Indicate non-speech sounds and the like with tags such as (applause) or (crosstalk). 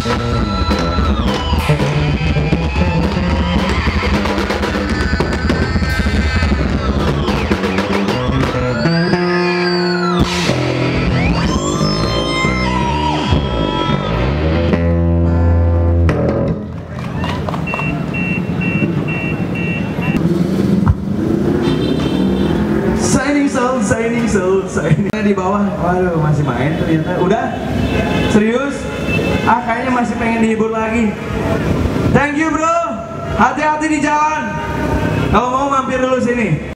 Thank (laughs) you. Shining Soul, Shining di bawah. Waduh, masih main ternyata. Udah? Serius? Ah, kayaknya masih pengen dihibur lagi. Thank you, bro. Hati-hati di jalan. Kalau mau mampir dulu sini.